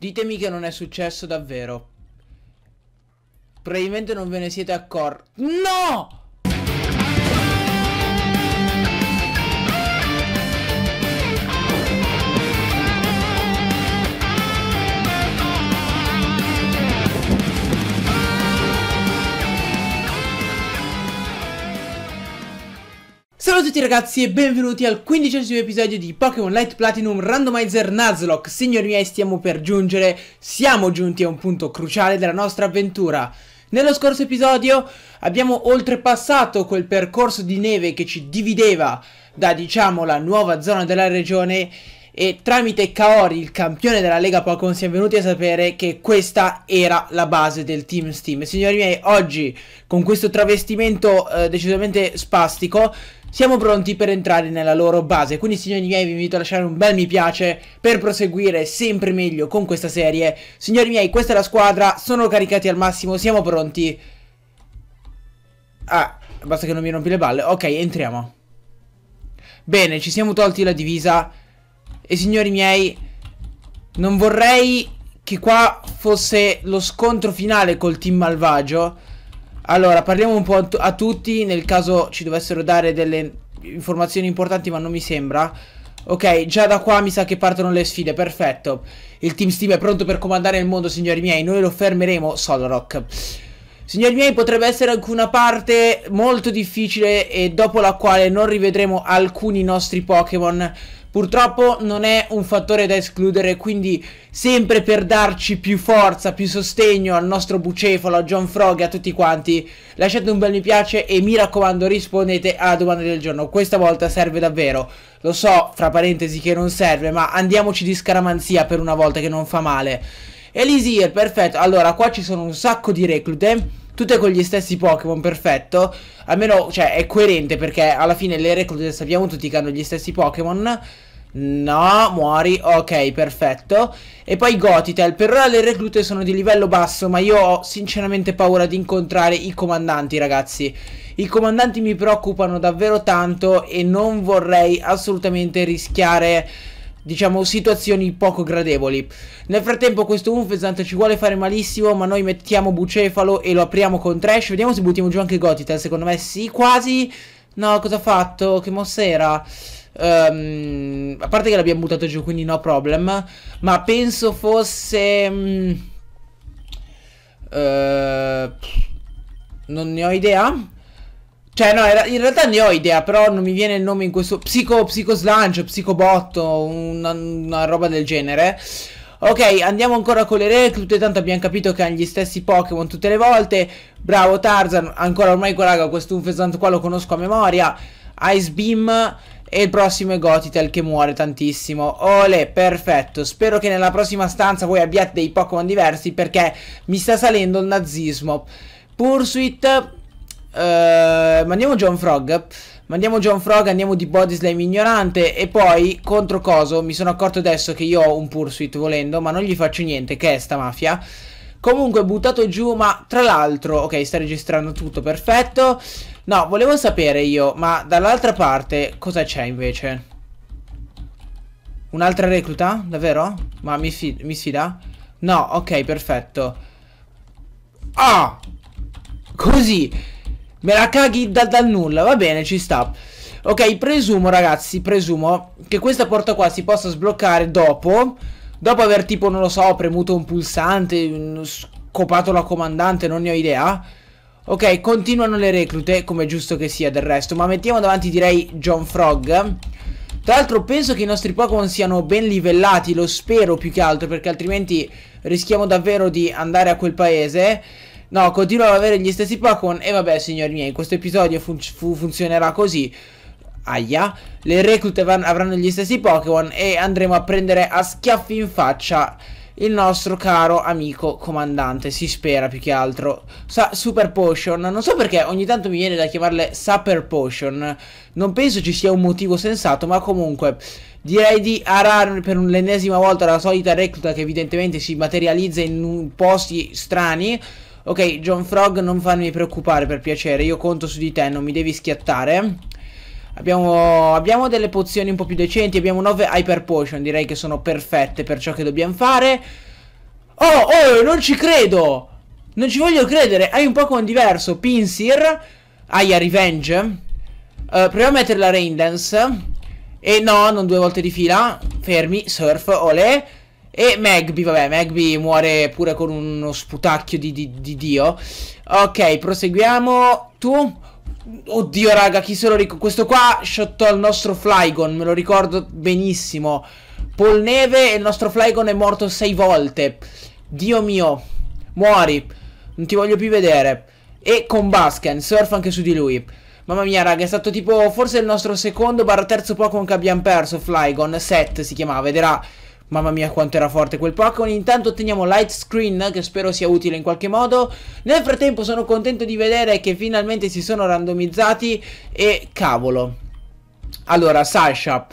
Ditemi che non è successo davvero. Probabilmente non ve ne siete accorti. No! Ciao a tutti ragazzi e benvenuti al quindicesimo episodio di Pokémon Light Platinum Randomizer Nuzlocke. Signori miei stiamo per giungere, siamo giunti a un punto cruciale della nostra avventura. Nello scorso episodio abbiamo oltrepassato quel percorso di neve che ci divideva da diciamo la nuova zona della regione e tramite Kaori, il campione della Lega Pokémon, siamo venuti a sapere che questa era la base del Team Steam. Signori miei, oggi con questo travestimento eh, decisamente spastico siamo pronti per entrare nella loro base. Quindi, signori miei, vi invito a lasciare un bel mi piace per proseguire sempre meglio con questa serie. Signori miei, questa è la squadra, sono caricati al massimo, siamo pronti. Ah, basta che non mi rompi le balle. Ok, entriamo. Bene, ci siamo tolti la divisa. E signori miei, non vorrei che qua fosse lo scontro finale col team malvagio. Allora, parliamo un po' a, a tutti, nel caso ci dovessero dare delle informazioni importanti, ma non mi sembra. Ok, già da qua mi sa che partono le sfide, perfetto. Il team Steam è pronto per comandare il mondo, signori miei. Noi lo fermeremo, Solrock. Signori miei, potrebbe essere anche una parte molto difficile e dopo la quale non rivedremo alcuni nostri Pokémon Purtroppo non è un fattore da escludere, quindi sempre per darci più forza, più sostegno al nostro bucefalo, a John Frog e a tutti quanti, lasciate un bel mi piace e mi raccomando rispondete alla domanda del giorno. Questa volta serve davvero. Lo so, fra parentesi, che non serve, ma andiamoci di scaramanzia per una volta che non fa male. Elisir, perfetto. Allora, qua ci sono un sacco di reclute tutte con gli stessi Pokémon, perfetto. Almeno, cioè, è coerente perché alla fine le reclute sappiamo tutti che hanno gli stessi Pokémon. No, muori, ok, perfetto E poi Gotitel, per ora le reclute sono di livello basso Ma io ho sinceramente paura di incontrare i comandanti ragazzi I comandanti mi preoccupano davvero tanto E non vorrei assolutamente rischiare diciamo situazioni poco gradevoli. Nel frattempo questo Unfezant ci vuole fare malissimo ma noi mettiamo Bucefalo e lo apriamo con Trash. Vediamo se buttiamo giù anche Gotitel secondo me sì quasi. No cosa ha fatto? Che mossa era um, a parte che l'abbiamo buttato giù quindi no problem. Ma penso fosse um, uh, non ne ho idea cioè, no, in realtà ne ho idea, però non mi viene il nome in questo... Psico, psico slunch, psicobotto, una, una roba del genere. Ok, andiamo ancora con le reclute, tanto abbiamo capito che hanno gli stessi Pokémon tutte le volte. Bravo Tarzan, ancora ormai raga, questo Unfezant qua lo conosco a memoria. Ice Beam e il prossimo è Gotitel che muore tantissimo. Ole, perfetto. Spero che nella prossima stanza voi abbiate dei Pokémon diversi perché mi sta salendo il nazismo. Pursuit Uh, mandiamo John Frog. Mandiamo John Frog, andiamo di Body Slime ignorante e poi contro coso mi sono accorto adesso che io ho un Pursuit volendo ma non gli faccio niente, che è sta mafia. Comunque buttato giù, ma tra l'altro, ok sta registrando tutto, perfetto. No, volevo sapere io, ma dall'altra parte cosa c'è invece? Un'altra recluta? Davvero? Ma mi, mi sfida? No, ok, perfetto. Ah! Così! Me la caghi da, dal nulla, va bene, ci sta. Ok, presumo ragazzi, presumo che questa porta qua si possa sbloccare dopo. Dopo aver tipo, non lo so, premuto un pulsante, scopato la comandante, non ne ho idea. Ok, continuano le reclute, come è giusto che sia del resto. Ma mettiamo davanti direi John Frog. Tra l'altro penso che i nostri Pokémon siano ben livellati, lo spero più che altro Perché altrimenti rischiamo davvero di andare a quel paese No, continuo ad avere gli stessi Pokémon E vabbè, signori miei, questo episodio fun funzionerà così. Aia. Le reclute avranno gli stessi Pokémon E andremo a prendere a schiaffi in faccia il nostro caro amico comandante, si spera più che altro. Sa Super Potion, non so perché ogni tanto mi viene da chiamarle Super Potion, non penso ci sia un motivo sensato, ma comunque direi di arare per l'ennesima volta la solita recluta che evidentemente si materializza in posti strani. Ok, John Frog, non farmi preoccupare per piacere, io conto su di te, non mi devi schiattare. Abbiamo, abbiamo delle pozioni un po' più decenti, abbiamo 9 Hyper Potion, direi che sono perfette per ciò che dobbiamo fare. Oh, oh, non ci credo! Non ci voglio credere. Hai un Pokémon diverso. Pinsir. Aia, Revenge. Uh, proviamo a mettere la Rain Dance. E no, non due volte di fila. Fermi, Surf, olè. E Magby, vabbè, Magby muore pure con uno sputacchio di, di, di Dio. Ok, proseguiamo. Tu? Oddio, raga, chi se lo ricorda? Questo qua shottò il nostro Flygon, me lo ricordo benissimo. Polneve e il nostro Flygon è morto sei volte. Dio mio, muori. Non ti voglio più vedere. E con Basken, surf anche su di lui. Mamma mia, raga, è stato tipo forse il nostro secondo barra terzo Pokémon che abbiamo perso, Flygon. Set si chiamava, vedrà. Mamma mia quanto era forte quel Pokémon Intanto otteniamo Light Screen che spero sia utile in qualche modo Nel frattempo sono contento di vedere che finalmente si sono randomizzati E cavolo Allora Sasha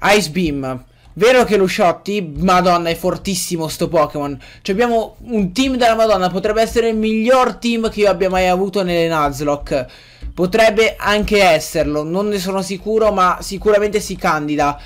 Ice Beam Vero che lo Shotti, madonna, è fortissimo sto Pokémon. Cioè abbiamo un team della madonna, potrebbe essere il miglior team che io abbia mai avuto nelle Nuzlocke. Potrebbe anche esserlo, non ne sono sicuro, ma sicuramente si candida.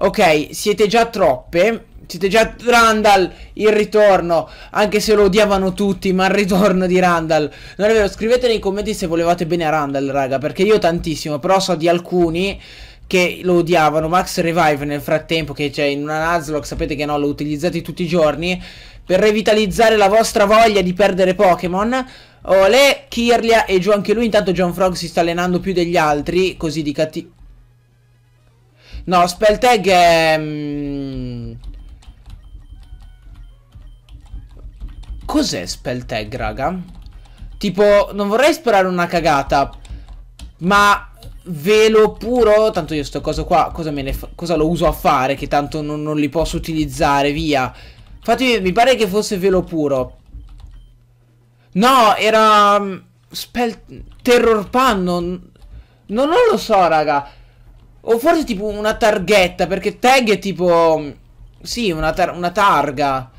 Ok, siete già troppe. Siete già Randall, il ritorno, anche se lo odiavano tutti, ma il ritorno di Randall. Non è vero, scrivete nei commenti se volevate bene a Randall, raga, perché io tantissimo, però so di alcuni che lo odiavano. Max Revive nel frattempo, che c'è in una Nuzlocke, sapete che no, lo utilizzate tutti i giorni. Per revitalizzare la vostra voglia di perdere Pokémon. Olè, Kirlia e giù anche lui. Intanto John Frog si sta allenando più degli altri. Così di cattivo. No, spell tag è... Mm... Cos'è spell tag, raga? Tipo, non vorrei sperare una cagata. Ma velo puro, tanto io sto coso qua, cosa, cosa lo uso a fare che tanto non, non li posso utilizzare, via. Infatti mi pare che fosse velo puro. No, era... Um, spell... Terror panno. Non, non lo so, raga. O forse tipo una targhetta, perché tag è tipo... Sì, una, tar una targa.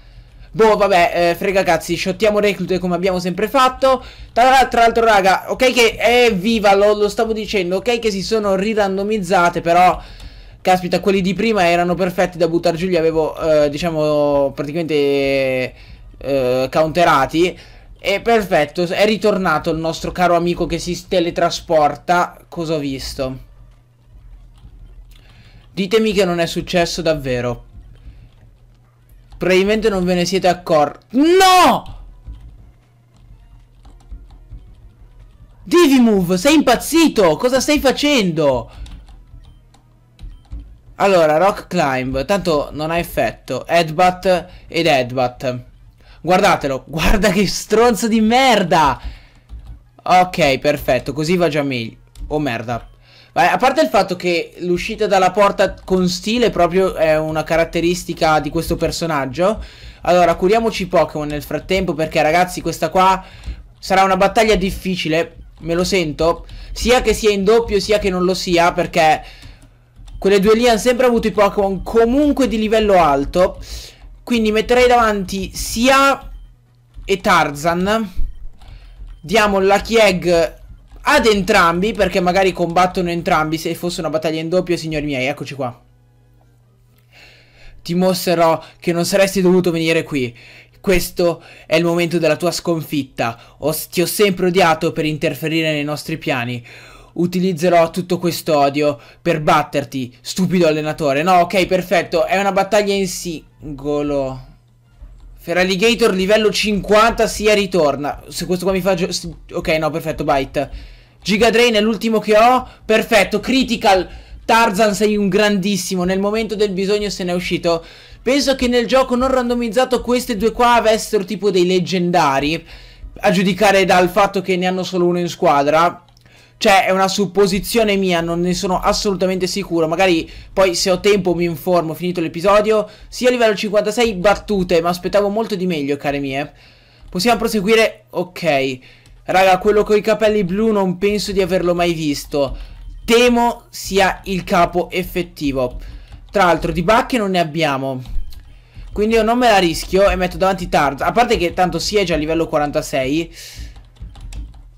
Boh, vabbè, eh, frega cazzi, shottiamo reclute come abbiamo sempre fatto. Tra, tra l'altro, raga, ok che è viva, lo, lo, stavo dicendo, ok che si sono rirandomizzate, però... Caspita, quelli di prima erano perfetti da buttare giù, li avevo, eh, diciamo, praticamente eh, counterati. E perfetto, è ritornato il nostro caro amico che si teletrasporta. Cosa ho visto? Ditemi che non è successo davvero. Probabilmente non ve ne siete accorti. No! Divimove, sei impazzito! Cosa stai facendo? Allora, Rock Climb, tanto non ha effetto. Headbutt ed Headbutt. Guardatelo, guarda che stronzo di merda! Ok, perfetto, così va già meglio. Oh merda. A parte il fatto che l'uscita dalla porta con stile proprio è una caratteristica di questo personaggio. Allora, curiamoci Pokémon nel frattempo perché ragazzi questa qua sarà una battaglia difficile, me lo sento. Sia che sia in doppio sia che non lo sia perché quelle due lì hanno sempre avuto i Pokémon comunque di livello alto. Quindi metterei davanti sia e Tarzan. Diamo Lucky Egg ad entrambi, perché magari combattono entrambi se fosse una battaglia in doppio, signori miei, eccoci qua. Ti mostrerò che non saresti dovuto venire qui. Questo è il momento della tua sconfitta. Ho, ti ho sempre odiato per interferire nei nostri piani. Utilizzerò tutto questo odio per batterti, stupido allenatore. No, ok, perfetto. È una battaglia in singolo. Feraligator livello 50 sia ritorna. Se questo qua mi fa... Ok, no, perfetto, bite. Giga Drain è l'ultimo che ho. Perfetto, critical. Tarzan sei un grandissimo. Nel momento del bisogno se n'è uscito. Penso che nel gioco non randomizzato queste due qua avessero tipo dei leggendari. A giudicare dal fatto che ne hanno solo uno in squadra. Cioè, è una supposizione mia, non ne sono assolutamente sicuro. Magari poi se ho tempo mi informo, finito l'episodio. Sia a livello 56 battute, ma aspettavo molto di meglio, care mie. Possiamo proseguire? Ok. Raga, quello con i capelli blu non penso di averlo mai visto. Temo sia il capo effettivo. Tra l'altro, di bacche non ne abbiamo. Quindi io non me la rischio e metto davanti Tarzan. A parte che tanto si è già a livello 46.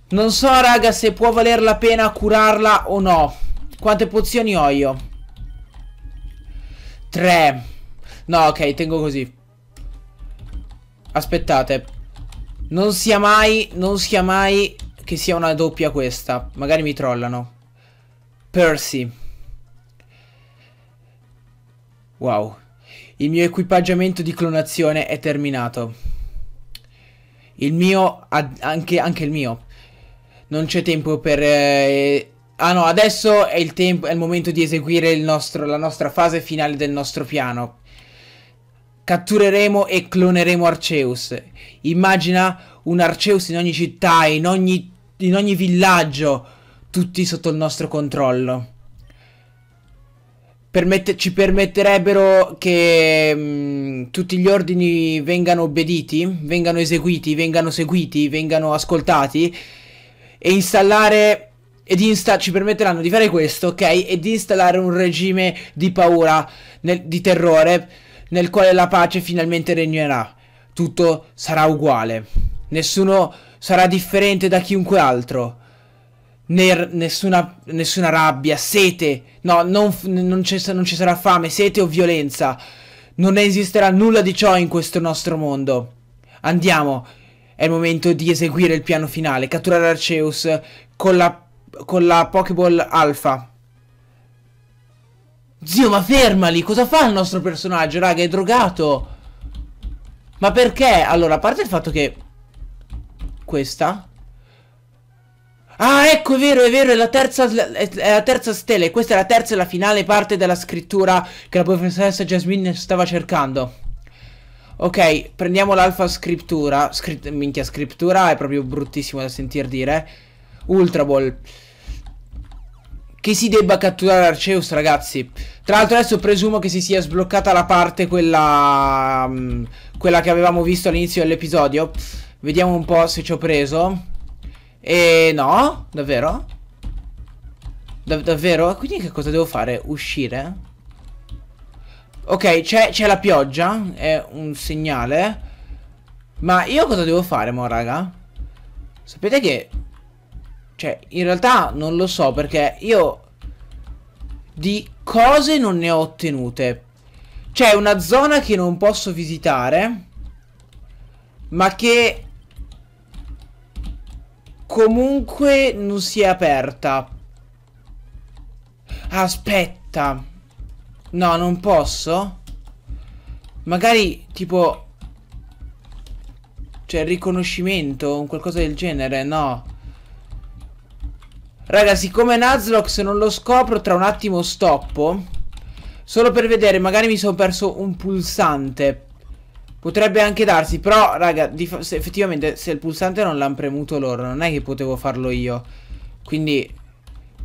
Non so raga se può valer la pena curarla o no Quante pozioni ho io? Tre No ok tengo così Aspettate. Non sia mai, non sia mai che sia una doppia questa. Magari mi trollano. Percy. Wow. Il mio equipaggiamento di clonazione è terminato. Il mio, anche, anche il mio. Non c'è tempo per... Eh, ah no, adesso è il, tempo, è il momento di eseguire nostro, la nostra fase finale del nostro piano. Cattureremo e cloneremo Arceus. Immagina un Arceus in ogni città, in ogni, in ogni villaggio, tutti sotto il nostro controllo. Permette, ci permetterebbero che mh, mm, tutti gli ordini vengano obbediti, vengano eseguiti, vengano seguiti, vengano ascoltati e installare ed insta ci permetteranno di fare questo, ok? E di installare un regime di paura, nel, di terrore nel quale la pace finalmente regnerà. Tutto sarà uguale. Nessuno sarà differente da chiunque altro. Ner nessuna, nessuna rabbia, sete. No, non, non, non ci sarà fame, sete o violenza. Non esisterà nulla di ciò in questo nostro mondo. Andiamo. È il momento di eseguire il piano finale. Catturare Arceus con la, con la Pokéball Alpha. Zio, ma fermali! Cosa fa il nostro personaggio, raga? È drogato! Ma perché? Allora, a parte il fatto che... Questa... Ah, ecco, è vero, è vero, è la terza, è la terza stella. E questa è la terza e la finale parte della scrittura che la professoressa Jasmine stava cercando. Ok, prendiamo l'alfa scrittura. Scritt minchia, scrittura è proprio bruttissimo da sentir dire. Ultra Ball che si debba catturare Arceus, ragazzi. Tra l'altro adesso presumo che si sia sbloccata la parte quella... Um, quella che avevamo visto all'inizio dell'episodio. Vediamo un po' se ci ho preso. E no, davvero? Da davvero? Quindi che cosa devo fare? Uscire? Ok, c'è la pioggia. È un segnale. Ma io cosa devo fare, mo, raga? Sapete che cioè, in realtà non lo so perché io di cose non ne ho ottenute. C'è una zona che non posso visitare, ma che comunque non si è aperta. Aspetta. No, non posso. Magari tipo... Cioè, riconoscimento, un qualcosa del genere, no. Raga, siccome Nuzlocke se non lo scopro tra un attimo stoppo. Solo per vedere, magari mi sono perso un pulsante. Potrebbe anche darsi, però, raga, se effettivamente se il pulsante non l'hanno premuto loro, non è che potevo farlo io. Quindi,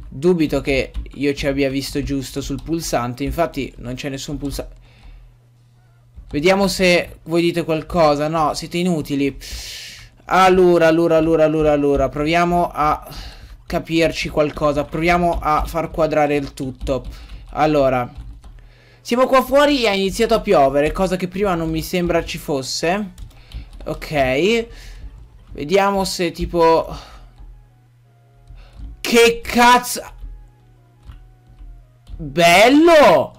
dubito che io ci abbia visto giusto sul pulsante. Infatti, non c'è nessun pulsante. Vediamo se voi dite qualcosa. No, siete inutili. Allora, allora, allora, allora, allora. Proviamo a capirci qualcosa. Proviamo a far quadrare il tutto. Allora, siamo qua fuori e ha iniziato a piovere, cosa che prima non mi sembra ci fosse. Ok. Vediamo se tipo... Che cazzo... Bello!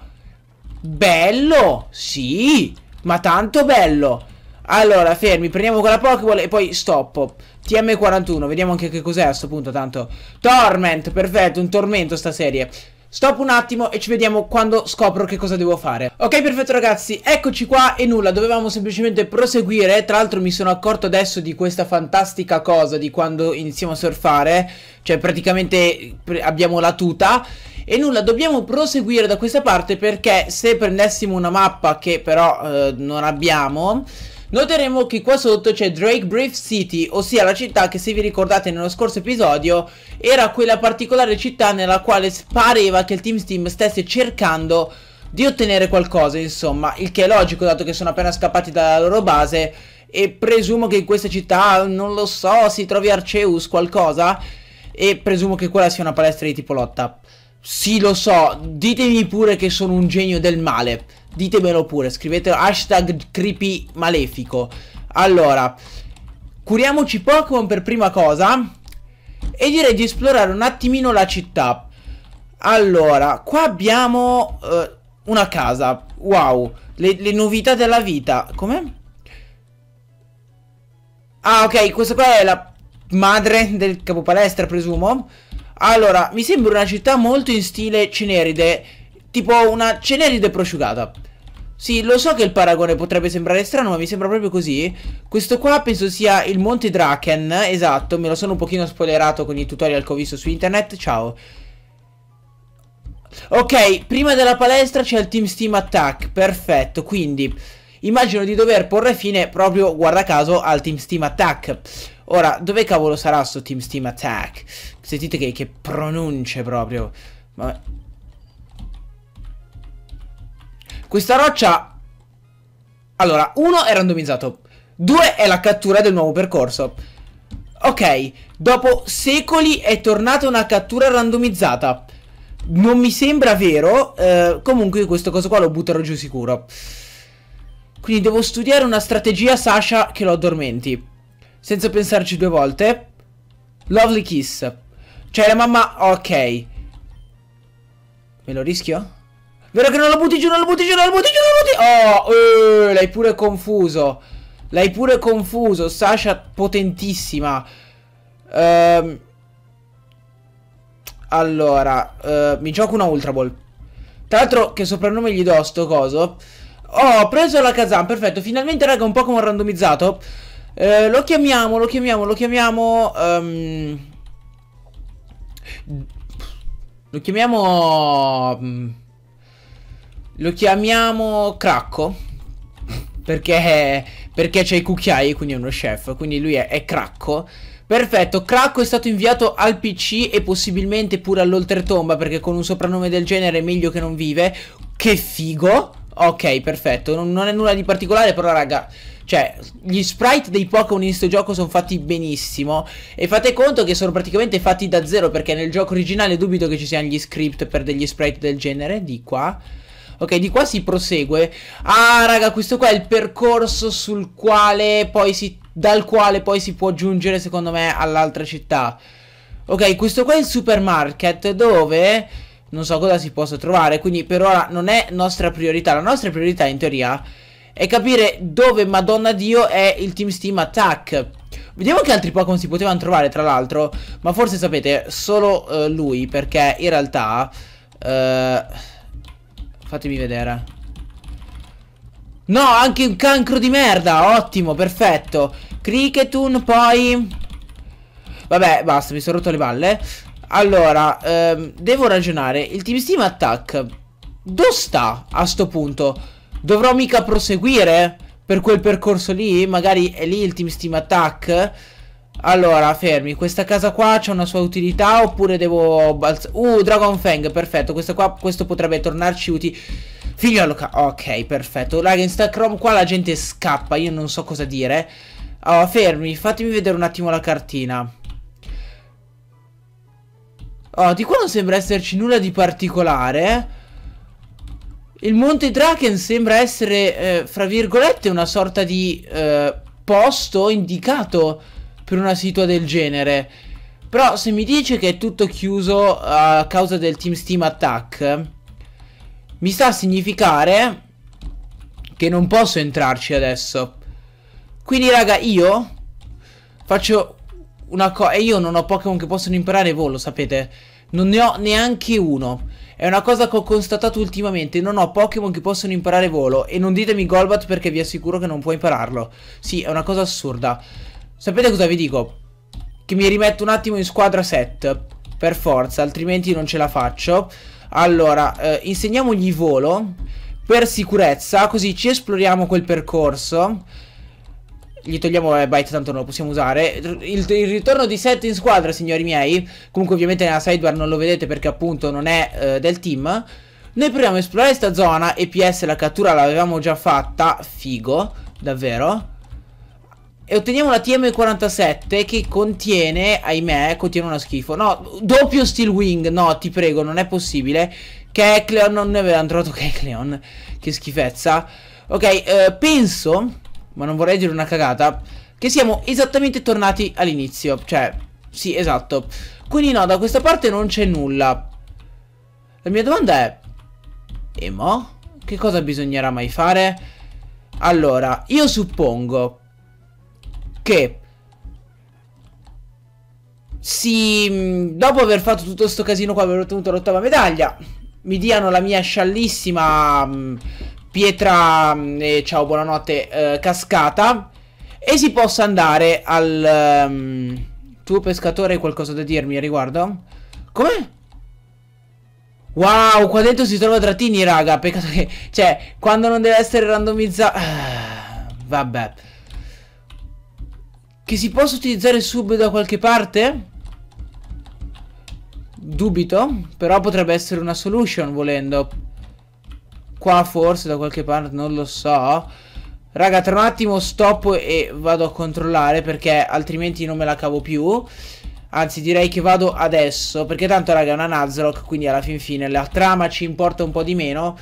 Bello! Sì! Ma tanto bello! Allora, fermi, prendiamo quella Pokéball e poi stop. TM41, vediamo anche che cos'è a sto punto tanto. Torment, perfetto, un tormento sta serie. Stop un attimo e ci vediamo quando scopro che cosa devo fare Ok perfetto ragazzi, eccoci qua e nulla, dovevamo semplicemente proseguire Tra l'altro mi sono accorto adesso di questa fantastica cosa di quando iniziamo a surfare Cioè praticamente abbiamo la tuta E nulla, dobbiamo proseguire da questa parte perché se prendessimo una mappa che però eh, non abbiamo Noteremo che qua sotto c'è Drake Brief City, ossia la città che se vi ricordate nello scorso episodio era quella particolare città nella quale pareva che il Team Steam stesse cercando di ottenere qualcosa, insomma, il che è logico dato che sono appena scappati dalla loro base e presumo che in questa città, non lo so, si trovi Arceus qualcosa e presumo che quella sia una palestra di tipo lotta. Sì, lo so, ditemi pure che sono un genio del male. Ditemelo pure, scrivete hashtag creepy malefico. Allora, curiamoci Pokémon per prima cosa. E direi di esplorare un attimino la città. Allora, qua abbiamo uh, una casa. Wow, le, le novità della vita. Come? Ah, ok, questa qua è la madre del capo palestra, presumo. Allora, mi sembra una città molto in stile Ceneride, tipo una Ceneride prosciugata. Sì, lo so che il paragone potrebbe sembrare strano, ma mi sembra proprio così. Questo qua penso sia il Monte Draken, esatto, me lo sono un pochino spoilerato con i tutorial che ho visto su internet. Ciao. Ok, prima della palestra c'è il Team Steam Attack, perfetto, quindi immagino di dover porre fine proprio, guarda caso, al Team Steam Attack. Ora, dove cavolo sarà sto Team Steam Attack? Sentite che, che pronunce proprio. Ma... Questa roccia... Allora, uno è randomizzato. Due è la cattura del nuovo percorso. Ok, dopo secoli è tornata una cattura randomizzata. Non mi sembra vero. Eh, comunque questo coso qua lo butterò giù sicuro. Quindi devo studiare una strategia Sasha che lo addormenti. Senza pensarci due volte. Lovely kiss. Cioè la mamma... Ok. Me lo rischio? Vero che non lo butti giù, non lo butti giù, non lo butti giù, non lo butti... Oh, eh, l'hai pure confuso. L'hai pure confuso. Sasha potentissima. Ehm... Allora, uh, mi gioco una Ultra Ball. Tra l'altro, che soprannome gli do sto coso? Oh, ho preso la Kazan, perfetto. Finalmente, raga, un Pokémon randomizzato. Uh, lo chiamiamo, lo chiamiamo, lo chiamiamo... Um... Lo chiamiamo... Um... Lo chiamiamo Cracco. Perché... Perché c'è i cucchiai, quindi è uno chef. Quindi lui è, è Cracco. Perfetto, Cracco è stato inviato al PC e possibilmente pure all'oltretomba perché con un soprannome del genere è meglio che non vive. Che figo! Ok, perfetto, non, non è nulla di particolare però raga... Cioè, gli sprite dei Pokémon in questo gioco sono fatti benissimo E fate conto che sono praticamente fatti da zero Perché nel gioco originale dubito che ci siano gli script per degli sprite del genere Di qua Ok, di qua si prosegue Ah, raga, questo qua è il percorso sul quale poi si dal quale poi si può giungere secondo me all'altra città. Ok, questo qua è il supermarket dove non so cosa si possa trovare, quindi per ora non è nostra priorità. La nostra priorità in teoria è capire dove Madonna Dio è il Team Steam Attack. Vediamo che altri Pokémon si potevano trovare tra l'altro, ma forse sapete solo uh, lui perché in realtà... Uh, fatemi vedere. No, anche un cancro di merda, ottimo, perfetto. Cricketun, poi... Vabbè, basta, mi sono rotto le balle. Allora, ehm, devo ragionare. Il Team Steam Attack, dove sta a sto punto? Dovrò mica proseguire per quel percorso lì? Magari è lì il Team Steam Attack? Allora, fermi, questa casa qua c'ha una sua utilità oppure devo balzare? Uh, Dragon Fang, perfetto, questo qua, questo potrebbe tornarci utile. Figlio alloca... Ok, perfetto. Raga, in sta Chrome qua la gente scappa, io non so cosa dire. Allora, fermi, fatemi vedere un attimo la cartina. Oh, di qua non sembra esserci nulla di particolare. Il Monte Draken sembra essere, eh, fra virgolette, una sorta di eh, posto indicato per una situa del genere. Però se mi dice che è tutto chiuso a causa del Team Steam Attack, mi sta a significare che non posso entrarci adesso. Quindi raga io faccio una cosa e io non ho Pokémon che possono imparare volo, sapete? Non ne ho neanche uno. È una cosa che ho constatato ultimamente, non ho Pokémon che possono imparare volo e non ditemi Golbat perché vi assicuro che non può impararlo. Sì, è una cosa assurda. Sapete cosa vi dico? Che mi rimetto un attimo in squadra set, per forza, altrimenti non ce la faccio. Allora, eh, insegniamogli volo per sicurezza, così ci esploriamo quel percorso. Gli togliamo eh, byte, tanto non lo possiamo usare. Il, il, ritorno di set in squadra, signori miei. Comunque, ovviamente, nella sidebar non lo vedete perché, appunto, non è eh, del team. Noi proviamo a esplorare questa zona. EPS, la cattura l'avevamo già fatta. Figo, davvero. E otteniamo la TM47 che contiene, ahimè, contiene una schifo. No, doppio Steel Wing. No, ti prego, non è possibile. Kecleon, non ne avevamo trovato Kecleon. Che schifezza. Ok, eh, penso ma non vorrei dire una cagata, che siamo esattamente tornati all'inizio. Cioè, sì, esatto. Quindi no, da questa parte non c'è nulla. La mia domanda è... E mo? Che cosa bisognerà mai fare? Allora, io suppongo che si... Dopo aver fatto tutto sto casino qua, aver ottenuto l'ottava medaglia, mi diano la mia sciallissima mh, pietra, mh, e ciao, buonanotte, eh, cascata, e si possa andare al... Um, tu pescatore hai qualcosa da dirmi a riguardo? Come? Wow, qua dentro si trova Trattini, raga. Peccato che... Cioè, quando non deve essere randomizzato... Ah, vabbè. Che si possa utilizzare sub da qualche parte? Dubito. Però potrebbe essere una solution, volendo. Qua forse, da qualche parte, non lo so. Raga, tra un attimo stop e vado a controllare perché altrimenti non me la cavo più. Anzi, direi che vado adesso perché tanto, raga, è una Nuzlocke, quindi alla fin fine la trama ci importa un po' di meno.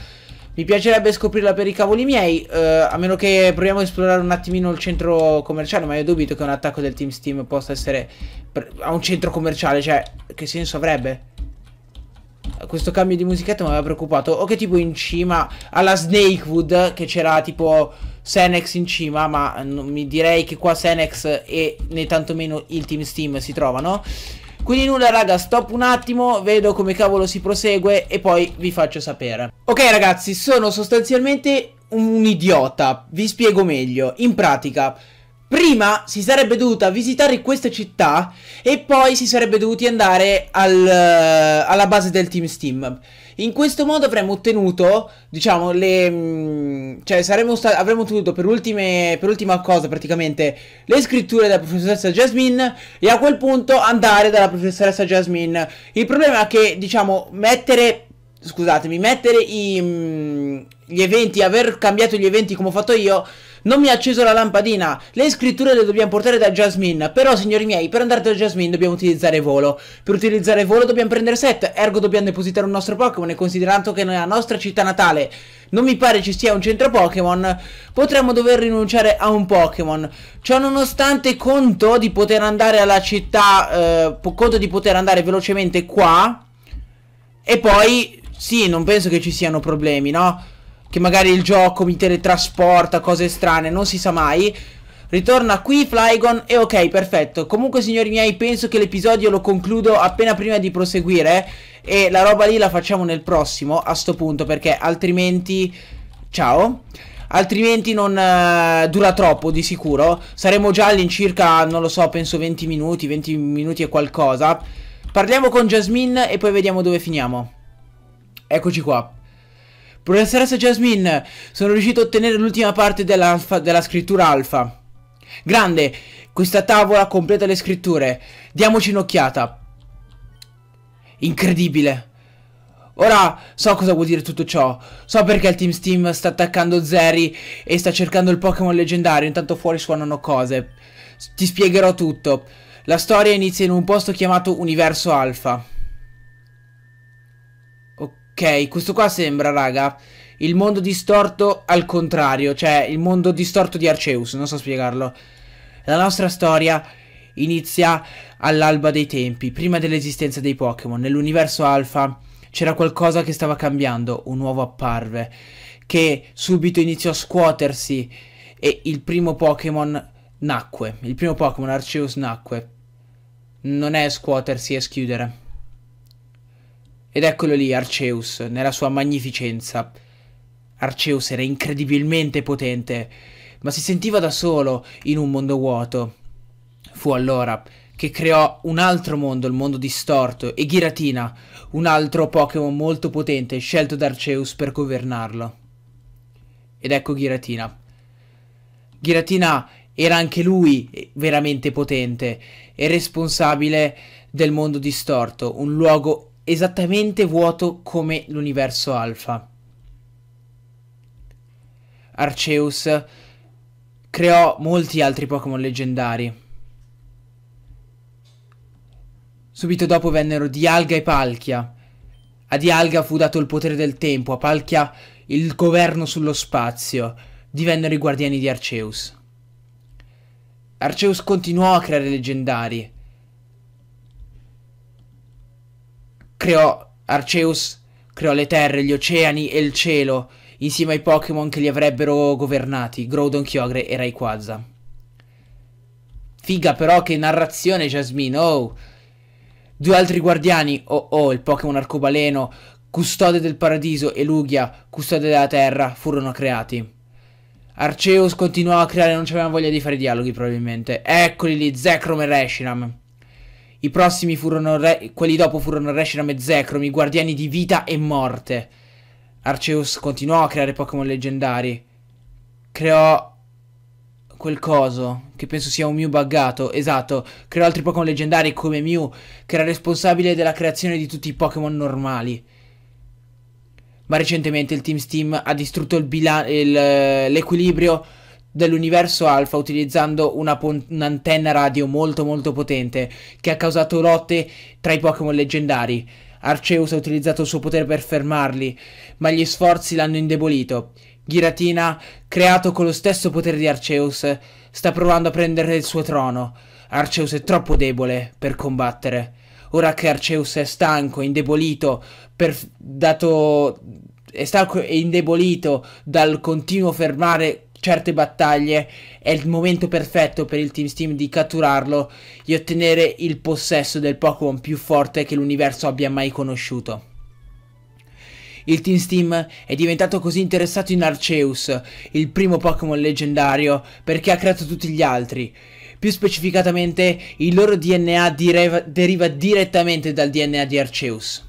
Mi piacerebbe scoprirla per i cavoli miei, uh, a meno che proviamo a esplorare un attimino il centro commerciale, ma io dubito che un attacco del Team Steam possa essere a un centro commerciale, cioè, che senso avrebbe? Questo cambio di musichetta mi aveva preoccupato. O che tipo in cima alla Snakewood, che c'era tipo Senex in cima, ma non mi direi che qua Senex e né tantomeno il Team Steam si trovano. Quindi nulla raga, stop un attimo, vedo come cavolo si prosegue e poi vi faccio sapere. Ok ragazzi, sono sostanzialmente un idiota, vi spiego meglio. In pratica, Prima si sarebbe dovuta visitare questa città e poi si sarebbe dovuti andare al, uh, alla base del Team Steam. In questo modo avremmo ottenuto, diciamo, le... Mm, cioè avremmo ottenuto per, ultime, per ultima cosa praticamente le scritture della professoressa Jasmine e a quel punto andare dalla professoressa Jasmine. Il problema è che, diciamo, mettere... Scusatemi, mettere i, mm, gli eventi, aver cambiato gli eventi come ho fatto io non mi ha acceso la lampadina. Le scritture le dobbiamo portare da Jasmine. Però, signori miei, per andare da Jasmine dobbiamo utilizzare volo. Per utilizzare volo dobbiamo prendere set. Ergo dobbiamo depositare un nostro Pokémon. E considerando che nella nostra città natale non mi pare ci sia un centro Pokémon, potremmo dover rinunciare a un Pokémon. Ciò nonostante conto di poter andare alla città, eh, conto di poter andare velocemente qua. E poi, sì, non penso che ci siano problemi, no? che magari il gioco mi teletrasporta, cose strane, non si sa mai. Ritorna qui Flygon e ok, perfetto. Comunque signori miei, penso che l'episodio lo concludo appena prima di proseguire e la roba lì la facciamo nel prossimo a sto punto perché altrimenti... Ciao. Altrimenti non uh, dura troppo di sicuro. Saremo già all'incirca, non lo so, penso 20 minuti, 20 minuti e qualcosa. Parliamo con Jasmine e poi vediamo dove finiamo. Eccoci qua. Professoressa Jasmine, sono riuscito a ottenere l'ultima parte della, della scrittura alfa. Grande, questa tavola completa le scritture. Diamoci un'occhiata. Incredibile. Ora so cosa vuol dire tutto ciò. So perché il Team Steam sta attaccando Zeri e sta cercando il Pokémon leggendario. Intanto fuori suonano cose. Ti spiegherò tutto. La storia inizia in un posto chiamato Universo Alpha. Ok, questo qua sembra, raga, il mondo distorto al contrario, cioè il mondo distorto di Arceus, non so spiegarlo. La nostra storia inizia all'alba dei tempi, prima dell'esistenza dei Pokémon. Nell'universo Alpha c'era qualcosa che stava cambiando, un uovo apparve, che subito iniziò a scuotersi e il primo Pokémon nacque. Il primo Pokémon Arceus nacque. Non è scuotersi, è schiudere. Ed eccolo lì, Arceus, nella sua magnificenza. Arceus era incredibilmente potente, ma si sentiva da solo in un mondo vuoto. Fu allora che creò un altro mondo, il mondo distorto, e Giratina, un altro Pokémon molto potente, scelto da Arceus per governarlo. Ed ecco Giratina. Giratina era anche lui veramente potente e responsabile del mondo distorto, un luogo esattamente vuoto come l'universo alfa. Arceus creò molti altri Pokémon leggendari. Subito dopo vennero Dialga e Palkia. A Dialga fu dato il potere del tempo, a Palkia il governo sullo spazio. Divennero i guardiani di Arceus. Arceus continuò a creare leggendari. Creò Arceus, creò le terre, gli oceani e il cielo, insieme ai Pokémon che li avrebbero governati, Groudon, Kyogre e Rayquaza. Figa però che narrazione, Jasmine, oh! Due altri guardiani, oh oh, il Pokémon arcobaleno, custode del paradiso e Lugia, custode della terra, furono creati. Arceus continuò a creare, non c'aveva voglia di fare dialoghi probabilmente. Eccoli lì, Zekrom e Reshiram. I prossimi furono, re, quelli dopo furono Reshiram e Zekrom, i guardiani di vita e morte. Arceus continuò a creare Pokémon leggendari. Creò quel coso, che penso sia un Mew buggato, esatto, creò altri Pokémon leggendari come Mew, che era responsabile della creazione di tutti i Pokémon normali. Ma recentemente il Team Steam ha distrutto l'equilibrio dell'universo alfa utilizzando un'antenna radio molto molto potente che ha causato lotte tra i Pokémon leggendari. Arceus ha utilizzato il suo potere per fermarli, ma gli sforzi l'hanno indebolito. Giratina, creato con lo stesso potere di Arceus, sta provando a prendere il suo trono. Arceus è troppo debole per combattere. Ora che Arceus è stanco, indebolito, per, dato, è stanco e indebolito dal continuo fermare certe battaglie, è il momento perfetto per il Team Steam di catturarlo e ottenere il possesso del Pokémon più forte che l'universo abbia mai conosciuto. Il Team Steam è diventato così interessato in Arceus, il primo Pokémon leggendario, perché ha creato tutti gli altri. Più specificatamente, il loro DNA deriva, direttamente dal DNA di Arceus.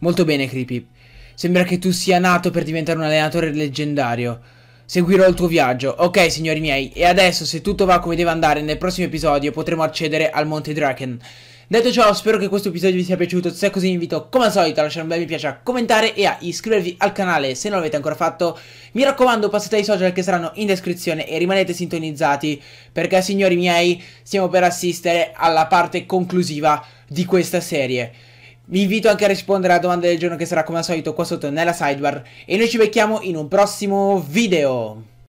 Molto bene, Creepy. Sembra che tu sia nato per diventare un allenatore leggendario. Seguirò il tuo viaggio. Ok, signori miei, e adesso, se tutto va come deve andare, nel prossimo episodio potremo accedere al Monte Draken. Detto ciò, spero che questo episodio vi sia piaciuto. Se è così, vi invito come al solito a lasciare un bel mi piace, a commentare e a iscrivervi al canale se non l'avete ancora fatto. Mi raccomando, passate ai social che saranno in descrizione e rimanete sintonizzati perché, signori miei, stiamo per assistere alla parte conclusiva di questa serie. Vi invito anche a rispondere alla domanda del giorno che sarà come al solito qua sotto nella sidebar e noi ci becchiamo in un prossimo video.